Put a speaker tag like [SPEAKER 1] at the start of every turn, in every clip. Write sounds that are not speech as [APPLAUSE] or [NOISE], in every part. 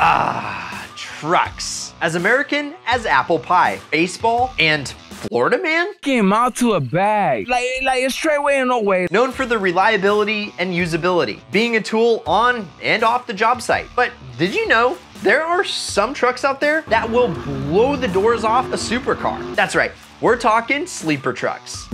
[SPEAKER 1] Ah, trucks. As American as apple pie, baseball, and Florida man?
[SPEAKER 2] Came out to a bag. Like, like a straight way and no way.
[SPEAKER 1] Known for the reliability and usability, being a tool on and off the job site. But did you know there are some trucks out there that will blow the doors off a supercar? That's right, we're talking sleeper trucks.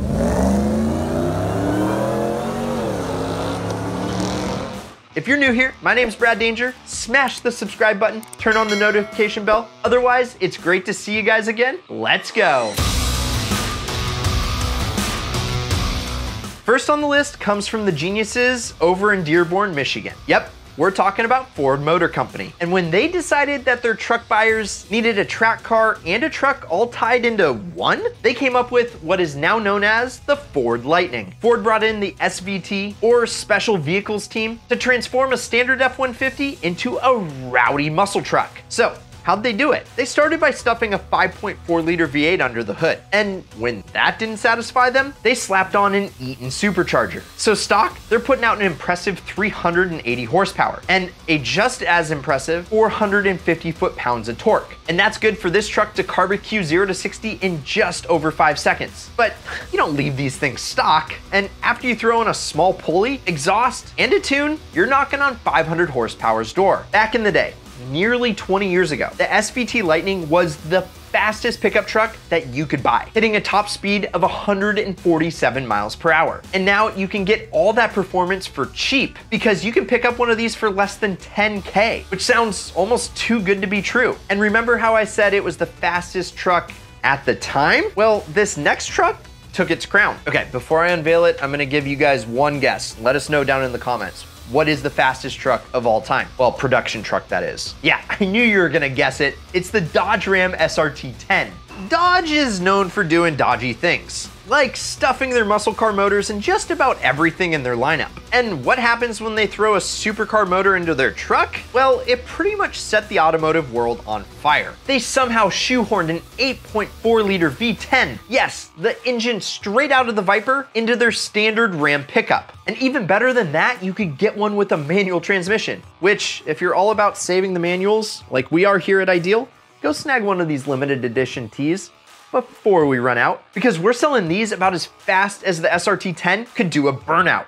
[SPEAKER 1] If you're new here, my name's Brad Danger. Smash the subscribe button, turn on the notification bell. Otherwise, it's great to see you guys again. Let's go. First on the list comes from the geniuses over in Dearborn, Michigan. Yep, we're talking about Ford Motor Company. And when they decided that their truck buyers needed a track car and a truck all tied into one, they came up with what is now known as the Ford Lightning. Ford brought in the SVT or Special Vehicles team to transform a standard F-150 into a rowdy muscle truck. So How'd they do it? They started by stuffing a 5.4 liter V8 under the hood. And when that didn't satisfy them, they slapped on an Eaton supercharger. So stock, they're putting out an impressive 380 horsepower and a just as impressive 450 foot-pounds of torque. And that's good for this truck to barbecue 0 to 60 in just over 5 seconds. But you don't leave these things stock. And after you throw in a small pulley, exhaust, and a tune, you're knocking on 500 horsepower's door. Back in the day, nearly 20 years ago, the SVT Lightning was the fastest pickup truck that you could buy, hitting a top speed of 147 miles per hour. And now you can get all that performance for cheap because you can pick up one of these for less than 10K, which sounds almost too good to be true. And remember how I said it was the fastest truck at the time? Well, this next truck took its crown. Okay, before I unveil it, I'm gonna give you guys one guess. Let us know down in the comments. What is the fastest truck of all time? Well, production truck, that is. Yeah, [LAUGHS] I knew you were gonna guess it. It's the Dodge Ram SRT 10. Dodge is known for doing dodgy things, like stuffing their muscle car motors in just about everything in their lineup. And what happens when they throw a supercar motor into their truck? Well, it pretty much set the automotive world on fire. They somehow shoehorned an 8.4 liter V10, yes, the engine straight out of the Viper, into their standard Ram pickup. And even better than that, you could get one with a manual transmission, which, if you're all about saving the manuals, like we are here at Ideal, go snag one of these limited edition tees before we run out, because we're selling these about as fast as the SRT10 could do a burnout.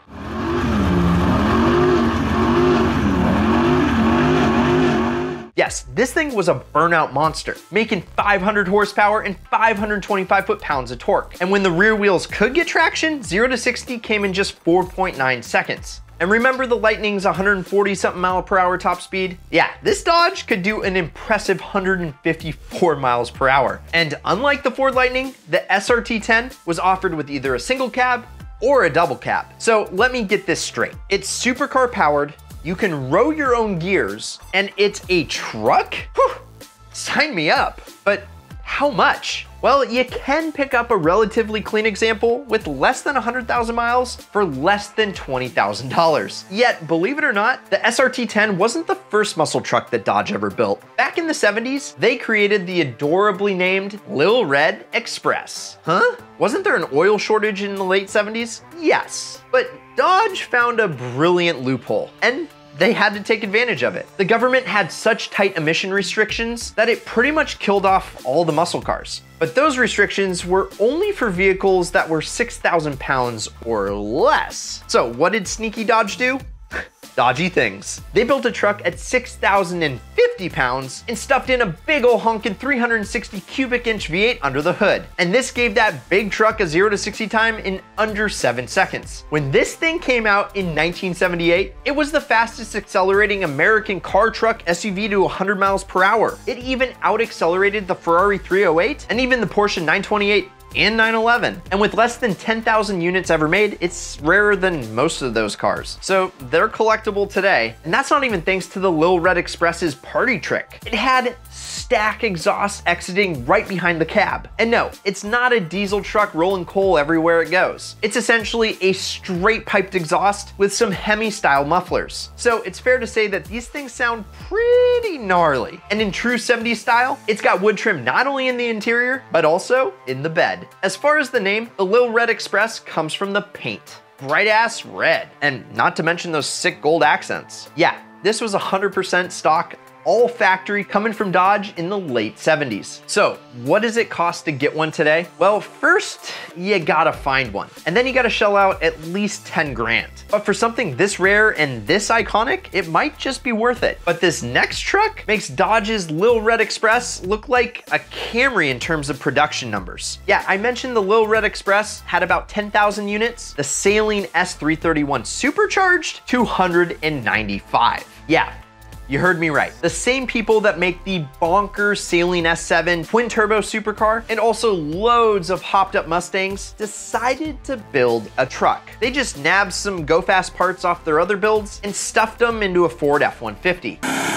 [SPEAKER 1] Yes, this thing was a burnout monster, making 500 horsepower and 525 foot-pounds of torque. And when the rear wheels could get traction, 0 to 60 came in just 4.9 seconds. And remember the Lightning's 140 something mile per hour top speed? Yeah, this Dodge could do an impressive 154 miles per hour. And unlike the Ford Lightning, the SRT10 was offered with either a single cab or a double cab. So let me get this straight. It's supercar powered, you can row your own gears, and it's a truck? Whew, sign me up. But how much? Well, you can pick up a relatively clean example with less than 100,000 miles for less than $20,000. Yet, believe it or not, the SRT-10 wasn't the first muscle truck that Dodge ever built. Back in the 70s, they created the adorably named Lil Red Express. Huh? Wasn't there an oil shortage in the late 70s? Yes. But Dodge found a brilliant loophole, and they had to take advantage of it. The government had such tight emission restrictions that it pretty much killed off all the muscle cars. But those restrictions were only for vehicles that were 6,000 pounds or less. So what did Sneaky Dodge do? Dodgy things. They built a truck at 6,050 pounds and stuffed in a big ol' honkin' 360 cubic inch V8 under the hood. And this gave that big truck a 0 to 60 time in under 7 seconds. When this thing came out in 1978, it was the fastest accelerating American car truck SUV to 100 miles per hour. It even out accelerated the Ferrari 308 and even the Porsche 928 and 911. And with less than 10,000 units ever made, it's rarer than most of those cars. So they're collectible today. And that's not even thanks to the Lil Red Express's party trick. It had stack exhaust exiting right behind the cab. And no, it's not a diesel truck rolling coal everywhere it goes. It's essentially a straight piped exhaust with some Hemi style mufflers. So it's fair to say that these things sound pretty gnarly. And in true 70s style, it's got wood trim not only in the interior, but also in the bed. As far as the name, the Lil Red Express comes from the paint. Bright ass red. And not to mention those sick gold accents. Yeah, this was 100% stock all factory coming from Dodge in the late 70s. So what does it cost to get one today? Well, first you gotta find one, and then you gotta shell out at least 10 grand. But for something this rare and this iconic, it might just be worth it. But this next truck makes Dodge's Lil Red Express look like a Camry in terms of production numbers. Yeah, I mentioned the Lil Red Express had about 10,000 units. The Saleen S331 Supercharged, 295. Yeah, you heard me right. The same people that make the bonkers Saleen S7 twin turbo supercar and also loads of hopped up Mustangs decided to build a truck. They just nabbed some go fast parts off their other builds and stuffed them into a Ford F-150.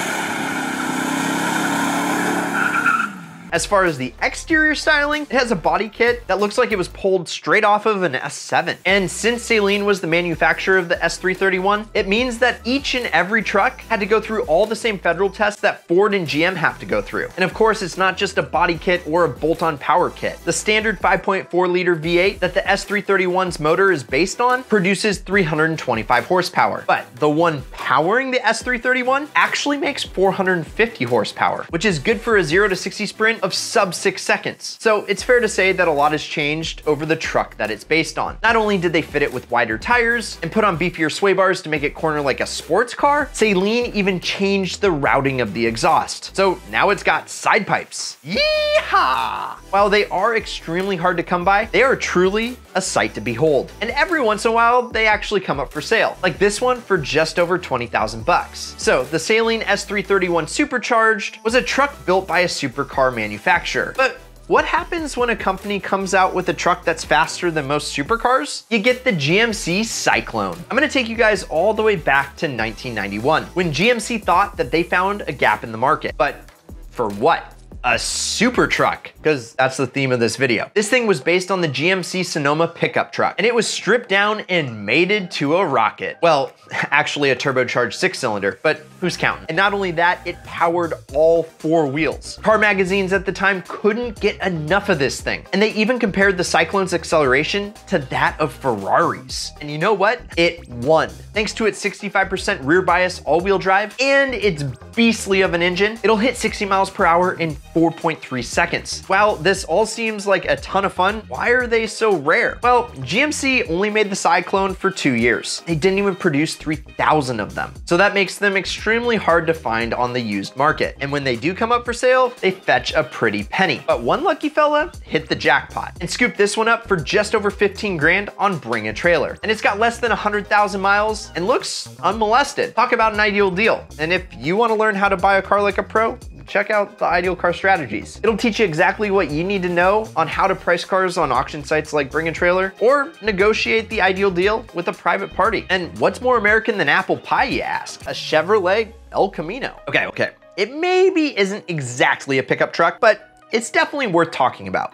[SPEAKER 1] As far as the exterior styling, it has a body kit that looks like it was pulled straight off of an S7. And since Saleen was the manufacturer of the S331, it means that each and every truck had to go through all the same federal tests that Ford and GM have to go through. And of course, it's not just a body kit or a bolt-on power kit. The standard 5.4 liter V8 that the S331's motor is based on produces 325 horsepower. But the one powering the S331 actually makes 450 horsepower, which is good for a 0 to 60 sprint of sub six seconds. So it's fair to say that a lot has changed over the truck that it's based on. Not only did they fit it with wider tires and put on beefier sway bars to make it corner like a sports car, Saleen even changed the routing of the exhaust. So now it's got side pipes. Yeehaw! While they are extremely hard to come by, they are truly a sight to behold. And every once in a while, they actually come up for sale, like this one for just over 20,000 bucks. So the Saleen S331 Supercharged was a truck built by a supercar manufacturer manufacturer. But what happens when a company comes out with a truck that's faster than most supercars? You get the GMC Syclone. I'm gonna take you guys all the way back to 1991, when GMC thought that they found a gap in the market. But for what? A super truck, because that's the theme of this video. This thing was based on the GMC Sonoma pickup truck, and it was stripped down and mated to a rocket. Well, [LAUGHS] actually a turbocharged six cylinder, but who's counting? And not only that, it powered all four wheels. Car magazines at the time couldn't get enough of this thing, and they even compared the Syclone's acceleration to that of Ferraris. And you know what? It won. Thanks to its 65% rear bias all-wheel drive and its beastly of an engine, it'll hit 60 miles per hour in 4.3 seconds. While this all seems like a ton of fun, why are they so rare? Well, GMC only made the Syclone for two years. They didn't even produce 3,000 of them. So that makes them extremely hard to find on the used market. And when they do come up for sale, they fetch a pretty penny. But one lucky fella hit the jackpot and scooped this one up for just over 15 grand on Bring a Trailer. And it's got less than 100,000 miles and looks unmolested. Talk about an ideal deal. And if you wanna learn how to buy a car like a pro, check out the Ideal Car Strategies. It'll teach you exactly what you need to know on how to price cars on auction sites like Bring a Trailer or negotiate the ideal deal with a private party. And what's more American than apple pie, you ask? A Chevrolet El Camino. Okay, okay. It maybe isn't exactly a pickup truck, but it's definitely worth talking about.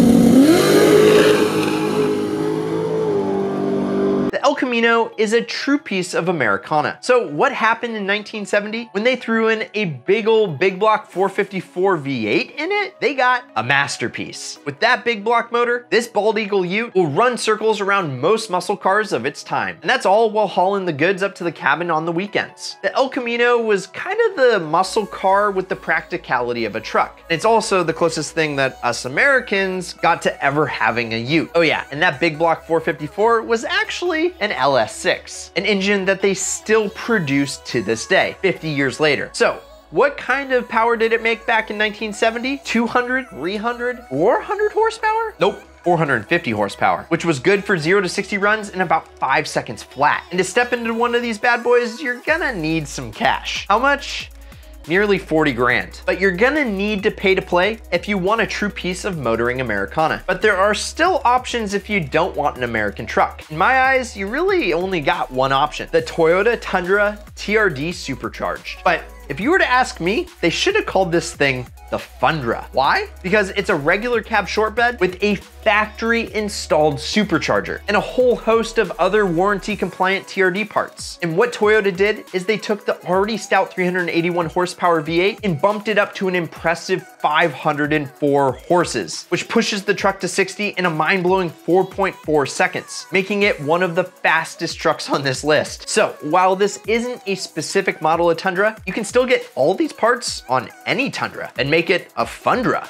[SPEAKER 1] El Camino is a true piece of Americana. So what happened in 1970 when they threw in a big old big block 454 V8 in it? They got a masterpiece. With that big block motor, this Bald Eagle Ute will run circles around most muscle cars of its time. And that's all while hauling the goods up to the cabin on the weekends. The El Camino was kind of the muscle car with the practicality of a truck. It's also the closest thing that us Americans got to ever having a Ute. Oh yeah, and that big block 454 was actually an LS6, an engine that they still produce to this day, 50 years later. So what kind of power did it make back in 1970? 200, 300, 400 horsepower? Nope. 450 horsepower, which was good for 0 to 60 runs in about 5 seconds flat. And to step into one of these bad boys, you're gonna need some cash. How much? Nearly 40 grand. But you're gonna need to pay to play if you want a true piece of motoring Americana. But there are still options if you don't want an American truck. In my eyes, you really only got one option, the Toyota Tundra TRD Supercharged. But if you were to ask me, they should have called this thing the Fundra. Why? Because it's a regular cab short bed with a factory installed supercharger and a whole host of other warranty compliant TRD parts. And what Toyota did is they took the already stout 381 horsepower V8 and bumped it up to an impressive 504 horses, which pushes the truck to 60 in a mind-blowing 4.4 seconds, making it one of the fastest trucks on this list. So while this isn't a specific model of Tundra, you can still get all these parts on any Tundra and make it a Fundra.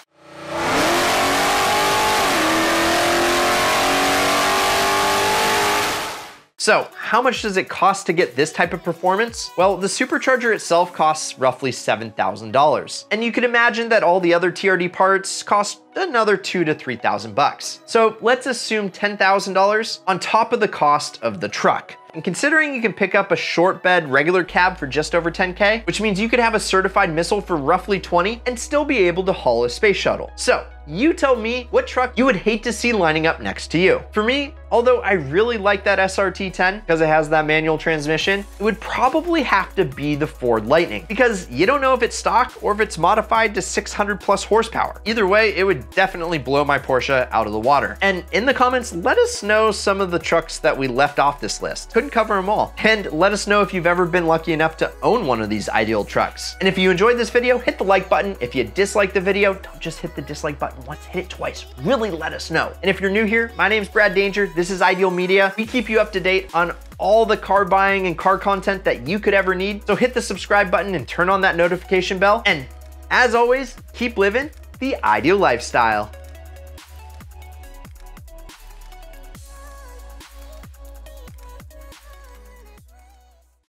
[SPEAKER 1] So how much does it cost to get this type of performance? Well, the supercharger itself costs roughly $7,000. And you can imagine that all the other TRD parts cost another two to 3,000 bucks. So let's assume $10,000 on top of the cost of the truck. And considering you can pick up a short bed regular cab for just over 10K, which means you could have a certified missile for roughly 20 and still be able to haul a space shuttle. So you tell me what truck you would hate to see lining up next to you. For me, although I really like that SRT10 because it has that manual transmission, it would probably have to be the Ford Lightning because you don't know if it's stock or if it's modified to 600 plus horsepower. Either way, it would definitely blow my Porsche out of the water. And in the comments, let us know some of the trucks that we left off this list. Couldn't cover them all. And let us know if you've ever been lucky enough to own one of these ideal trucks. And if you enjoyed this video, hit the like button. If you dislike the video, don't just hit the dislike button once, hit it twice. Really let us know. And if you're new here, my name's Brad Danger. This is Ideal Media. We keep you up to date on all the car buying and car content that you could ever need. So hit the subscribe button and turn on that notification bell. And as always, keep living the ideal lifestyle.